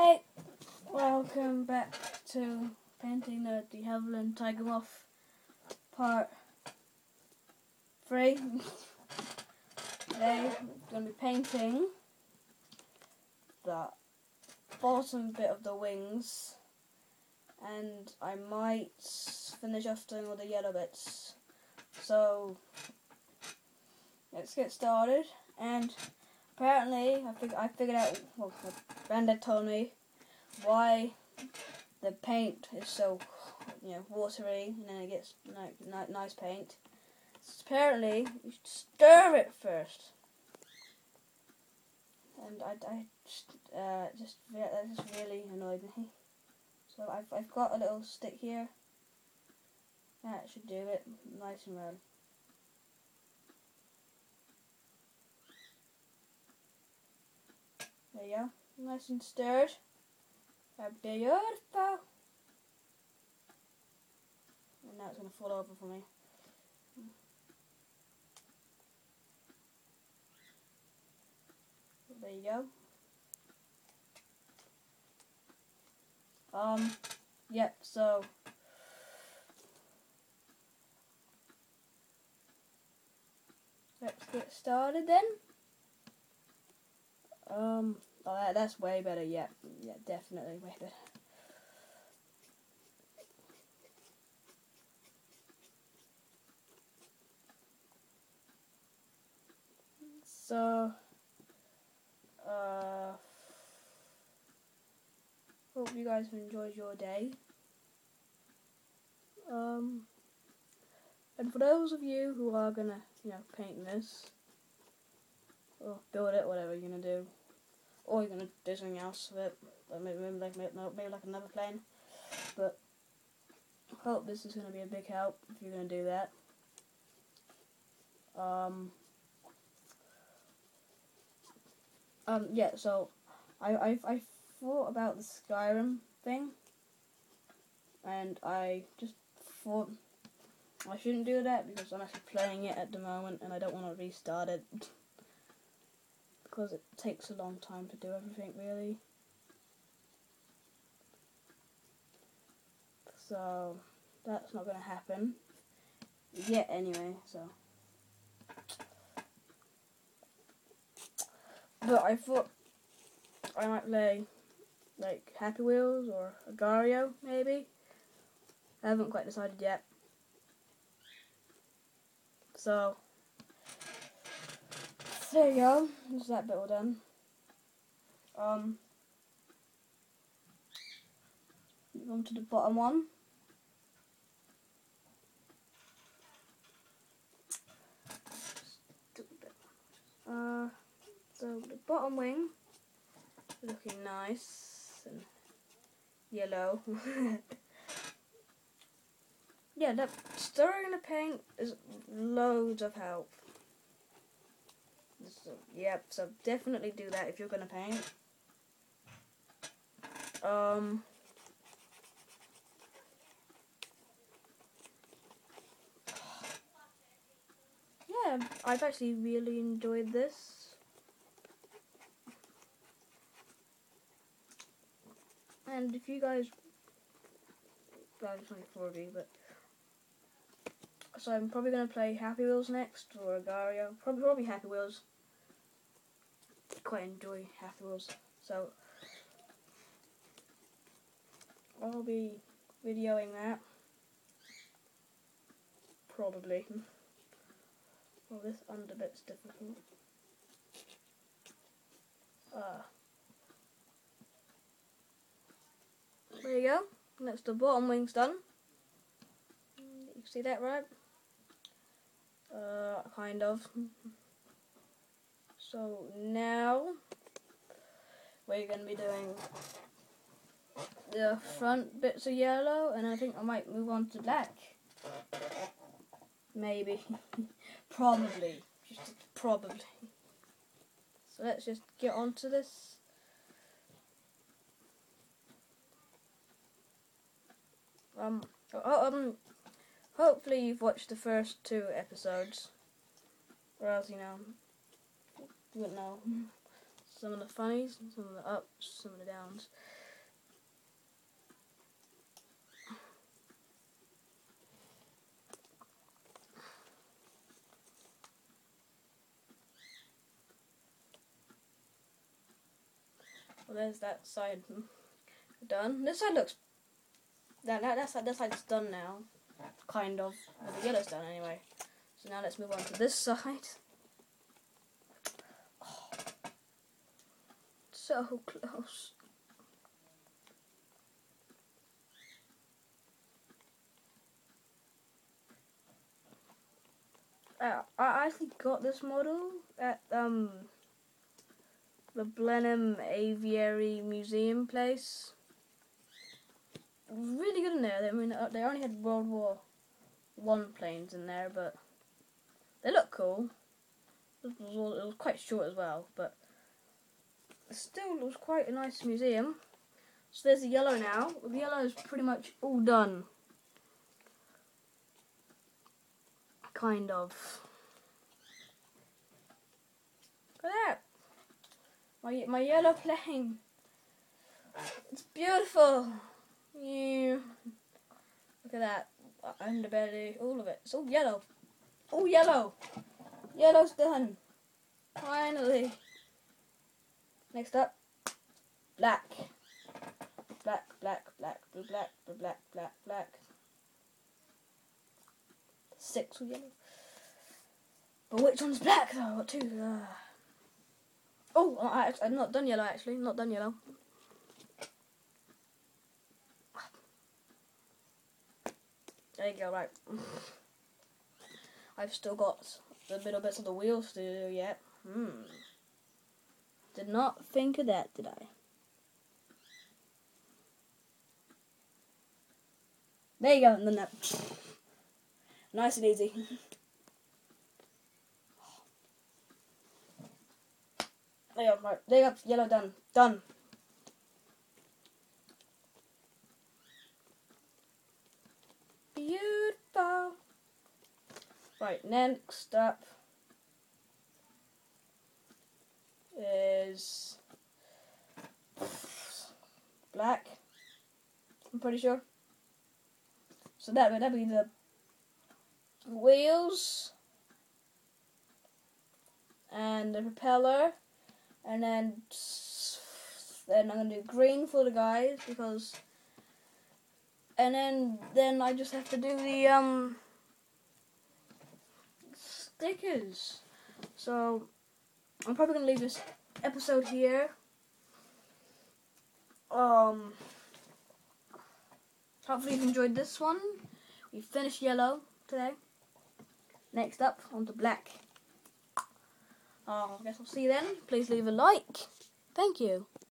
Hey, welcome back to painting de Havilland Tiger Moth part three. Today we're going to be painting the bottom bit of the wings and I might finish off doing all the yellow bits. So let's get started and apparently I, fig- I figured out, well my granddad told me why the paint is so you know watery and then it gets like ni- nice paint. So apparently you should stir it first. And I, I just, uh, just re- that just really annoyed me. So I've I've got a little stick here. That should do it nice and well. There you go. Nice and stirred. How beautiful. And now it's going to fall over for me. There you go. Um, yep, so. Let's get started then. Um, oh, that, that's way better. Yeah, yeah, definitely way better. So, uh, hope you guys have enjoyed your day. Um, and for those of you who are gonna, you know, paint this or build it, whatever you're gonna do, or you're gonna do something else with it, like maybe, maybe like maybe like another plane. But I hope this is gonna be a big help if you're gonna do that. Um. Um. Yeah. So, I I I thought about the Skyrim thing, and I just thought I shouldn't do that because I'm actually playing it at the moment, and I don't want to restart it because it takes a long time to do everything really. So that's not going to happen yet anyway, so. But I thought I might play like Happy Wheels or Agar.io maybe. I haven't quite decided yet. So there you go. There's that bit all done. Um, move on to the bottom one. Uh, so the bottom wing looking nice and yellow. yeah, that stirring the paint is loads of help. So, yep, so definitely do that if you're gonna paint. Um, yeah, I've actually really enjoyed this. And if you guys, well, it's only four of but so I'm probably gonna play Happy Wheels next or Agar.io. Probably probably Happy Wheels. Quite enjoy Wheels, so I'll be videoing that. Probably. Well, this under bit's difficult. Uh, there you go. That's the bottom wings done. You see that right? Uh, kind of. So now we're going to be doing the front bits of yellow, and I think I might move on to black. Maybe. probably. Just probably. So let's just get on to this. Um, oh, um, hopefully you've watched the first two episodes, or else you know, you wouldn't know some of the funnies, some of the ups, some of the downs. Well, there's that side done. This side looks that that that side this side's done now, kind of. Well, the yellow's done anyway. So now let's move on to this side. So close. Uh, I actually got this model at um the Blenheim Aviary Museum place. Really good in there. I mean, uh, they only had World War One planes in there, but they look cool. It was, it was quite short as well, but still, was quite a nice museum. So there's the yellow now. The yellow is pretty much all done. Kind of. Look at that. My my yellow plane. It's beautiful. You look at that uh, underbelly, all of it. It's all yellow. All yellow. Yellow's done. Finally. Next up, black. Black, black, black, blue, black, blue, black, black, black. Six yellow. But which one's black though? What two? Uh... Oh, I, I'm not done yellow actually. Not done yellow. There you go, right. I've still got the middle bits of the wheels to do yet. Hmm. Did not think of that, did I? There you go, and then that. Nice and easy. There you go. There you go, yellow done. Done. Beautiful. Right, next up is black. I'm pretty sure. So that would that be the wheels and the propeller and then then I'm gonna do green for the guys because and then then I just have to do the um stickers so I'm probably gonna leave this episode here um hopefully you've enjoyed this one we finished yellow today next up on to black uh, I guess I'll see you then. Please leave a like. Thank you.